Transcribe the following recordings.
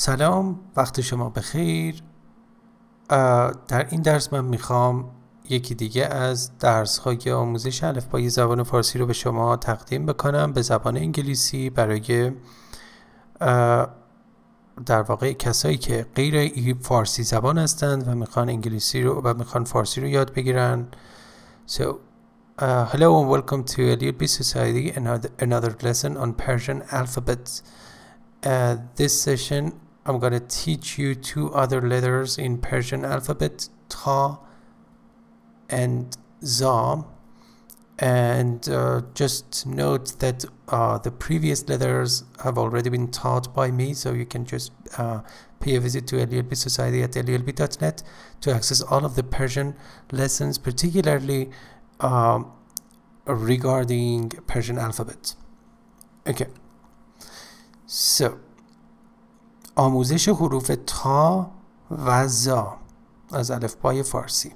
سلام وقت شما بخیر. در این درس من می‌خوام یکی دیگه از درس های آموزش الفبای زبان فارسی رو به شما تقدیم بکنم به زبان انگلیسی برای در واقع کسایی که غیر فارسی زبان هستند و می‌خوان انگلیسی رو و می‌خوان فارسی رو یاد بگیرن. So uh, hello and welcome to LLB Society another, another lesson on Persian alphabet uh, this session I'm going to teach you two other letters in Persian alphabet Ta and Za and uh, just note that uh, the previous letters have already been taught by me so you can just uh, pay a visit to LELB Society at LELB.net to access all of the Persian lessons particularly um, regarding Persian alphabet. Okay. So آموزش حروف طا و ظا از الفبای فارسی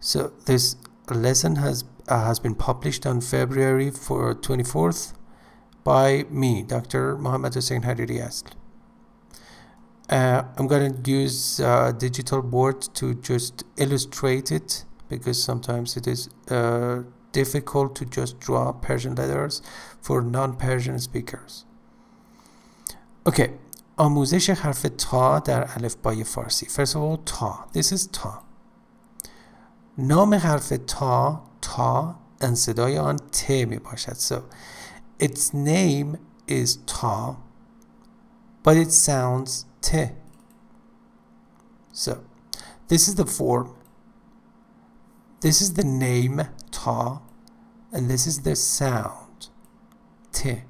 So this lesson has uh, has been published on February for 24th by me, Dr. Mohammad Hussein Hariri Asl. Uh, I'm going to use uh, digital board to just illustrate it because sometimes it is uh, difficult to just draw Persian letters for non-Persian speakers. Okay, آموزش حرف تا در الفبای فارسی First of all تا This is تا نام حرف تا تا انصدای آن ت می باشد So its name is تا but it sounds ت So this is the form This is the name ta and this is the sound ت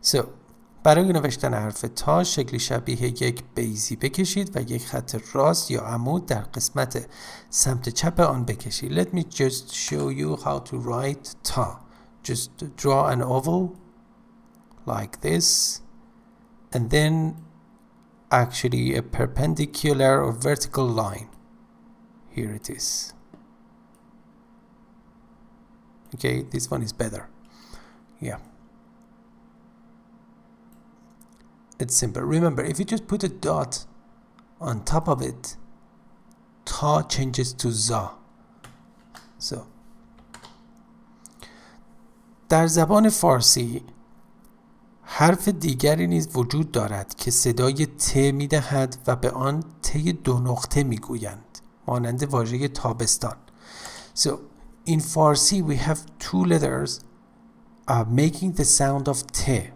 So برای نوشتن حرف تا شکلی شبیه یک بیزی بکشید و یک خط راست یا عمود در قسمت سمت چپ آن بکشید. Let me just show you how to write تا. Just draw an oval like this and then actually a perpendicular or vertical line. Here it is. Okay, this one is better. Yeah. It's simple. Remember, if you just put a dot on top of it, ta changes to za. So در زبان فارسی حرف دیگری نیز وجود دارد که صدای ت می دهد و به آن ت دو نقطه می گویند مانند واژه تابستان So in Farsi we have two letters uh, making the sound of T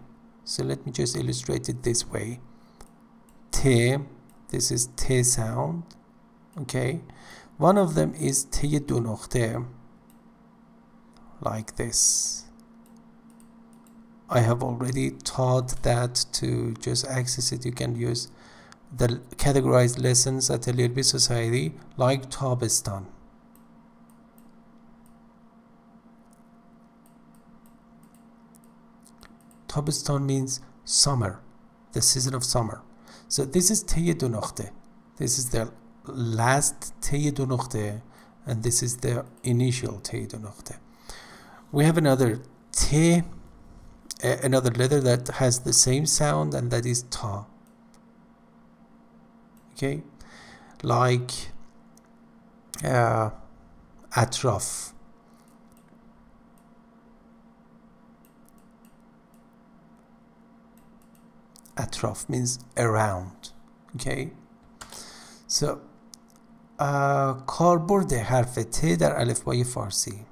so let me just illustrate it this way. T, this is T sound, okay? One of them is T دو like this. I have already taught that to just access it. You can use the categorized lessons at LELB Society like Tabistan. Tabistan means summer, the season of summer. So this is Teye. This is the last Teye and this is the initial Teye. We have another Te, another letter that has the same sound, and that is Ta. Okay, like uh, atraf Atrof means around okay? So کاربرد حرف ت در الفبای فارسی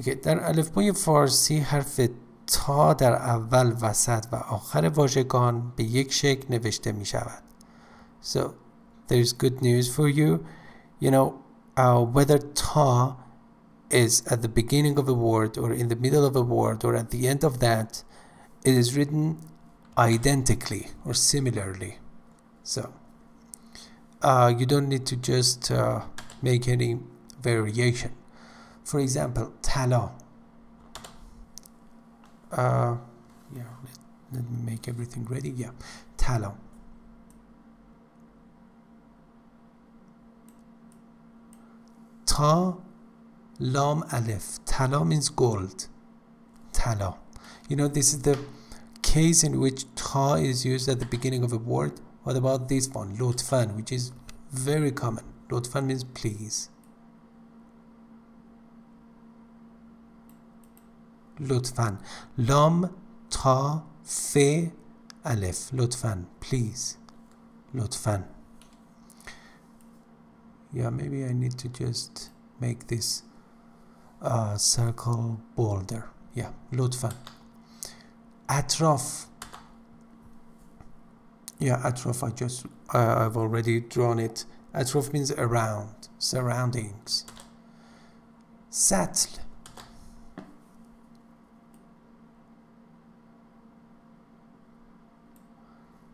okay. در الفبای فارسی حرف طا در اول وسط و آخر واژگان به یک شکل نوشته می شود so there's good news for you. You know uh, whether تا is at the beginning of a word or in the middle of a word or at the end of that it is written identically or similarly. So uh, you don't need to just uh, make any variation. For example tala uh, yeah let, let me make everything ready. Yeah tala ta lam alif tala means gold. Tala you know this is the case in which ta is used at the beginning of a word. What about this one, lotfan, which is very common. Lotfan means please. Lotfan. Lam, ta, fe, alef. Lotfan, please. Lotfan. Yeah, maybe I need to just make this uh, circle bolder. Yeah, Lotfan. اطراف yeah اطراف I just uh, I've already drawn it اطراف means around surroundings سطل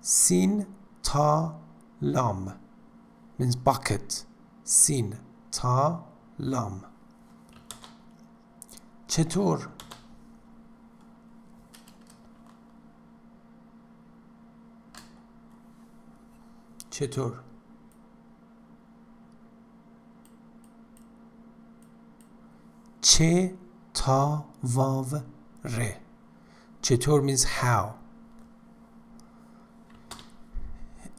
سین تا لام means bucket سین تا لام چطور چطور؟ چه تا واو ر. چطور means how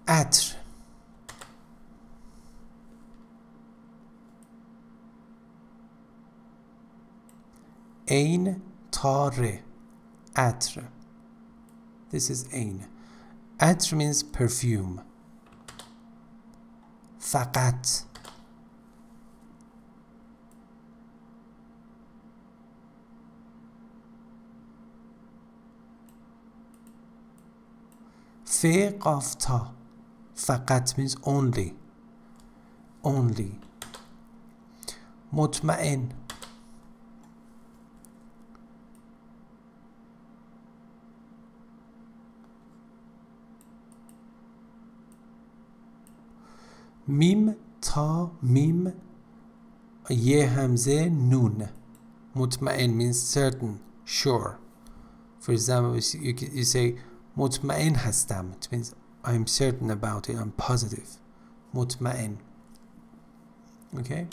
عطر. عین تاره عطر. This is عین. عطر means perfume. فقط. ف قاف تا فقط means only. Only. مطمئن. میم تا میم یه همزه نون مطمئن means certain sure for example you, you say مطمئن هستم it means I'm certain about it I'm positive مطمئن okay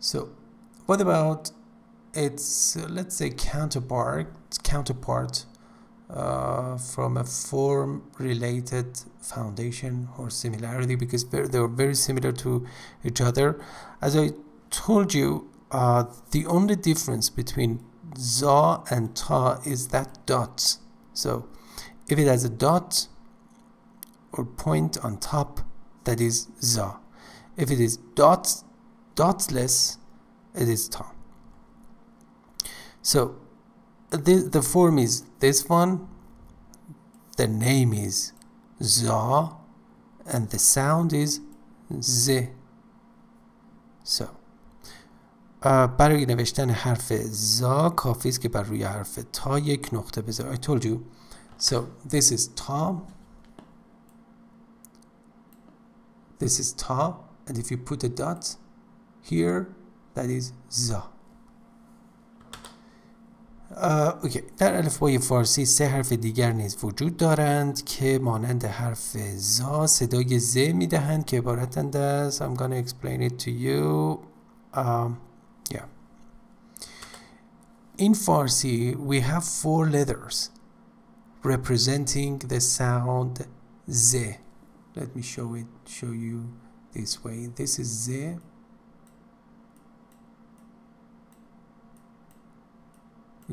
so what about its uh, let's say counterpart counterpart uh, from a form related foundation or similarity because they're very similar to each other. As I told you uh, the only difference between za and ta is that dot. So if it has a dot or point on top that is za. If it is dot dotless it is ta. So the, the form is this one, the name is za, and the sound is z. So, uh, برای نوشتن حرف ظا کافی است که بر روی حرف طا یک نقطه بذار. I told you. So this is ta. This is ta. And if you put a dot here, that is za. اوکی در الفبای فارسی سه حرف دیگر نیز وجود دارند که مانند حرف زا صدای ز می‌دهند که عبارتند از I'm gonna explain it to you um, yeah in Farsi we have four letters representing the sound z let me show it show you this way this is z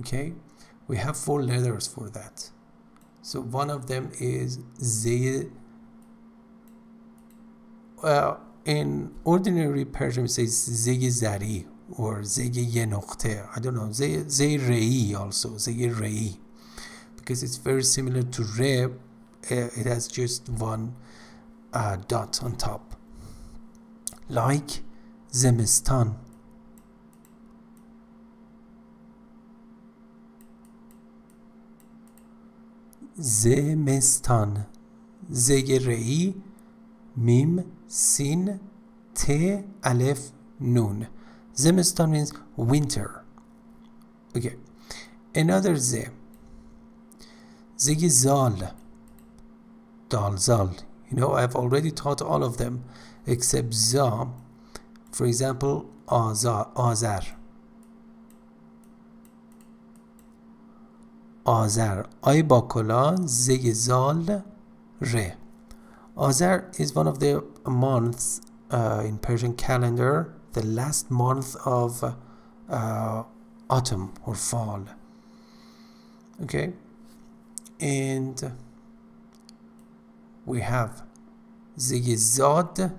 okay? We have four letters for that. So one of them is Z well in ordinary Persian it says Zay Zari or Zay Yenokte I don't know. Zay Rei also. Zay Rei because it's very similar to Re it has just one uh, dot on top. Like Zemistan زمستان زگرهی میم سین ت الف نون زمستان means winter okay another z زگ زال دالزال you know I've already taught all of them except za for example آزار آذر Azer. Aybakola Zegizal Re. Azer is one of the months uh, in Persian calendar, the last month of uh, autumn or fall. Okay, and we have Zegizad,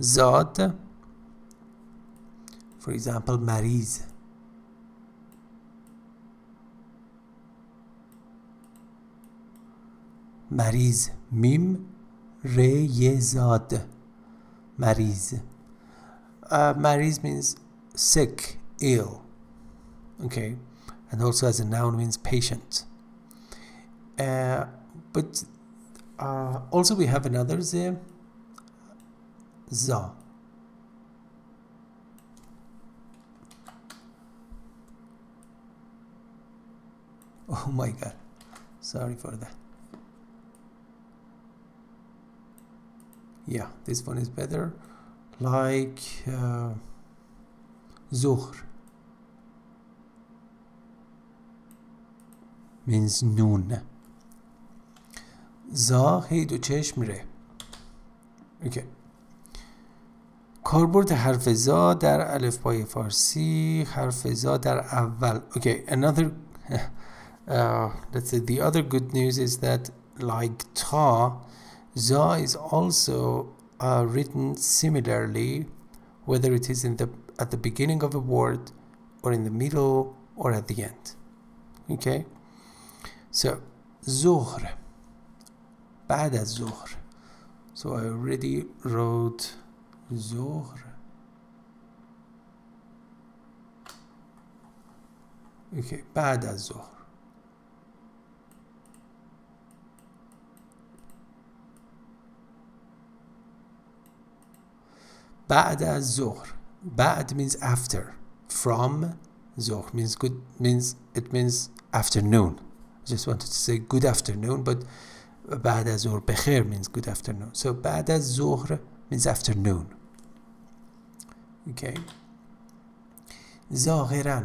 Zad, for example, Mariz. مریض میم ری زاد مریض uh, mariz means sick ill okay and also as a noun means patient uh, but uh, also we have another ze za oh my god sorry for that yeah this one is better. Like uh, Zuhr. Means noon. زاهید do چشم ره okay. کاربرد حرف ظا در الفبای فارسی حرف ظا در اول okay another uh, let's say the other good news is that like ta za is also uh, written similarly whether it is in the at the beginning of a word or in the middle or at the end okay so zuhr بعد از ظهر so I already wrote ظهر okay بعد از ظهر بعد از ظهر بعد means after from ظهر means good means it means afternoon I just wanted to say good afternoon but بعد از ظهر بخیر means good afternoon so بعد از ظهر means afternoon okay ظاهرا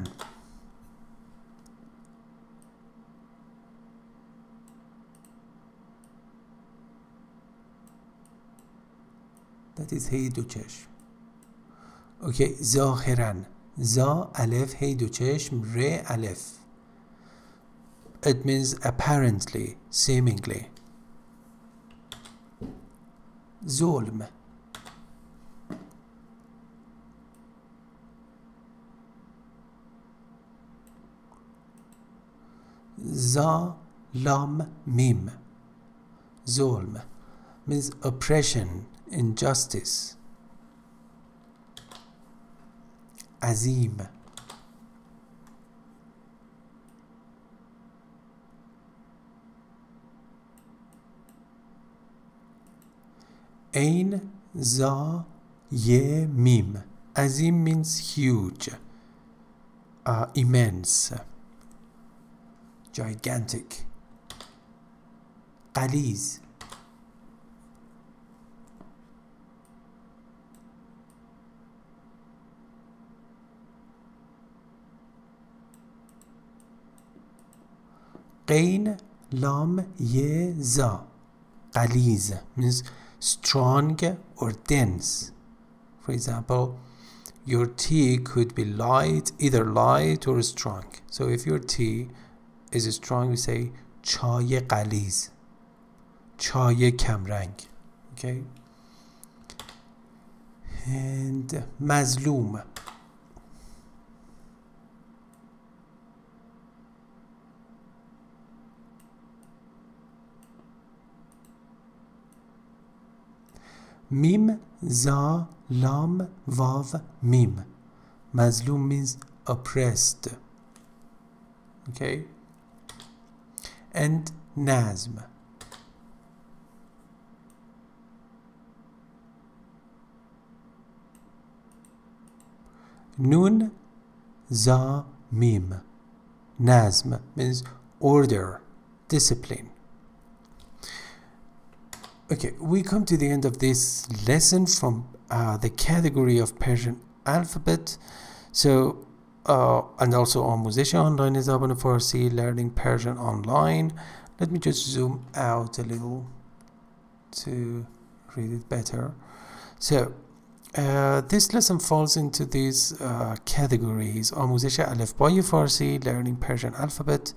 that is هی دو چشم اوکی ظاهرا. ظا الف هی دو چشم ر الف it means apparently seemingly. ظلم. za lam mim zulm means oppression injustice. عظیم این زا ی میم عظیم means huge uh, immense gigantic قلیز قین لام یه ظا قلیز means strong or dense for example your tea could be light either light or strong. So if your tea is strong we say چای قلیز چای کمرنگ okay? And مظلوم Mim, za, lam, vav, mim. Mazlum means oppressed. Okay? And nazm. Nun, za, mim. Nazm means order, discipline. Okay, we come to the end of this lesson from uh, the category of Persian alphabet. So and also آموزش آنلاین زبان فارسی learning Persian online let me just zoom out a little to read it better so uh, this lesson falls into these uh, categories آموزش الفبای فارسی learning Persian alphabet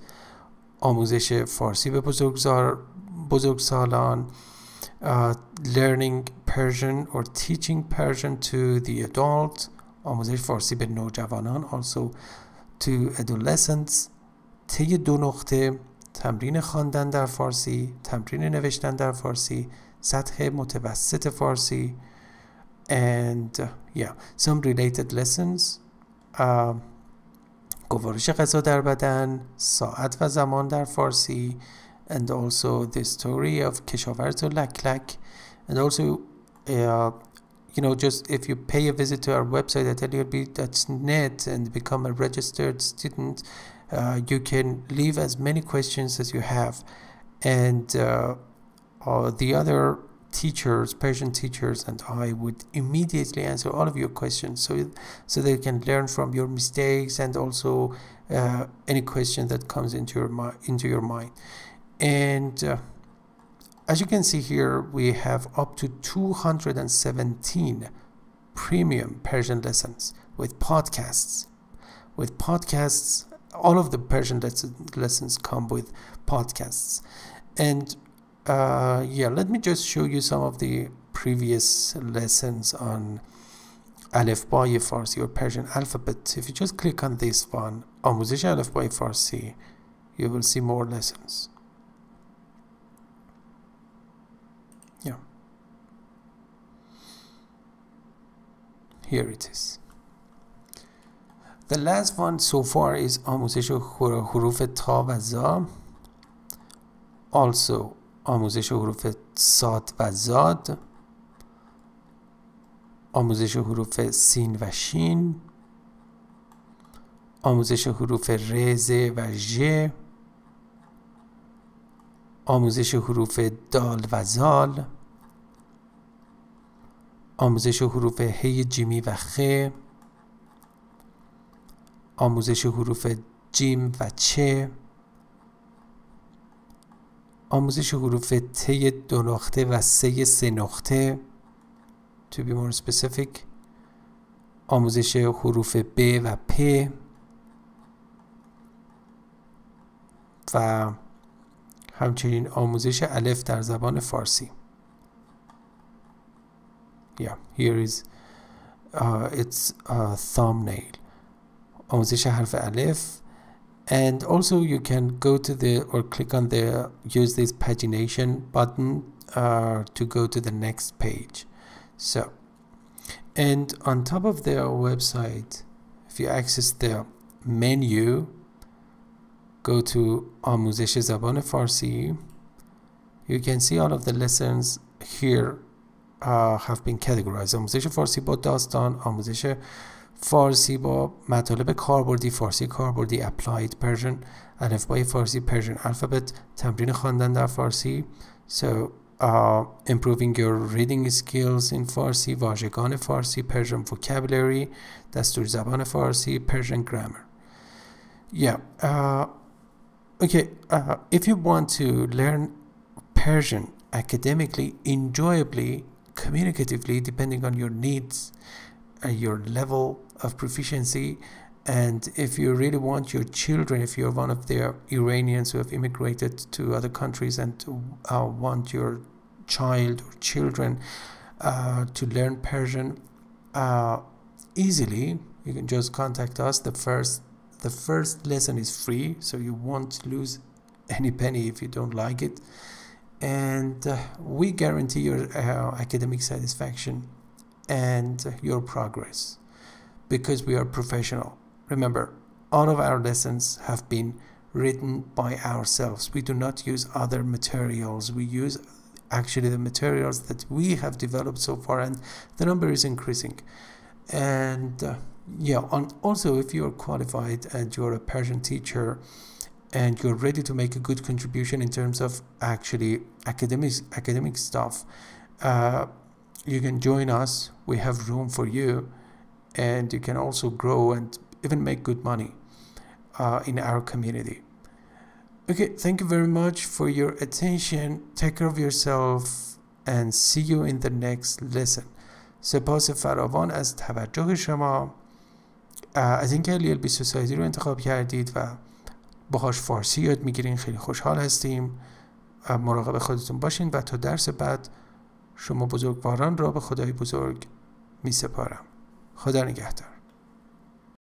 آموزش فارسی به بزرگزار بزرگسالان uh, learning Persian or teaching Persian to the adult آموزش فارسی به نوجوانان also to adolescents. طی دو نقطه تمرین خواندن در فارسی تمرین نوشتن در فارسی سطح متوسط فارسی and uh, yeah some related lessons. Uh, گوارش غذا در بدن ساعت و زمان در فارسی and also the story of Keshavarzu Laklak and also uh, you know just if you pay a visit to our website at LELB.net and become a registered student. Uh, you can leave as many questions as you have. And uh, uh, the other teachers Persian teachers and I would immediately answer all of your questions so so they can learn from your mistakes and also uh, any question that comes into your into your mind and uh, as you can see here, we have up to 217 premium Persian lessons with podcasts. With podcasts, all of the Persian lessons come with podcasts. And uh, yeah, let me just show you some of the previous lessons on Alefbay Farsi or Persian alphabet. If you just click on this one, آموزش Alefbay Farsi, you will see more lessons. Here it is. The last one so far is آموزش حروف تا و زا also آموزش حروف ساد و زاد. آموزش حروف سین و شین. آموزش حروف ر و ژ. آموزش حروف دال و زال. آموزش حروف هی جیمی و خ. آموزش حروف جیم و چه آموزش حروف ت دو نقطه و سه سه نقطه. To be more specific. آموزش حروف ب و پ. و همچنین آموزش الف در زبان فارسی. yeah here is uh, its uh, thumbnail آموزش حرف الف and also you can go to the or click on the use this pagination button uh, to go to the next page so and on top of their website if you access the menu go to آموزش زبان فارسی you can see all of the lessons here have been categorized آموزش فارسی با داستان آموزش فارسی با مطالب کاربردی فارسی کاربردی applied Persian الفبای فارسی Persian alphabet تمرین خواندن در فارسی so uh, improving your reading skills in فارسی واژگان فارسی Persian vocabulary دستور زبان فارسی Persian grammar yeah uh, okay uh, if you want to learn Persian academically enjoyably communicatively depending on your needs and your level of proficiency. And if you really want your children if you're one of the iranians who have immigrated to other countries and uh, want your child or children uh, to learn persian uh, easily you can just contact us. The first the first lesson is free so you won't lose any penny if you don't like it and uh, we guarantee your uh, academic satisfaction and your progress because we are professional. Remember, all of our lessons have been written by ourselves. We do not use other materials. We use actually the materials that we have developed so far, and the number is increasing. And uh, yeah, on, also, if you're qualified and you're a Persian teacher, and you're ready to make a good contribution in terms of actually academic academic stuff uh, you can join us we have room for you and you can also grow and even make good money uh, in our community. Okay, thank you very much for your attention. Take care of yourself and see you in the next lesson. سپاس فراوان از توجه شما از اینکه لیل بی سوسایتی رو انتخاب کردید و باهاش فارسی یاد می‌گیرین خیلی خوشحال هستیم. مراقب خودتون باشین و تا درس بعد شما بزرگواران را به خدای بزرگ می سپارم خدا نگهدار.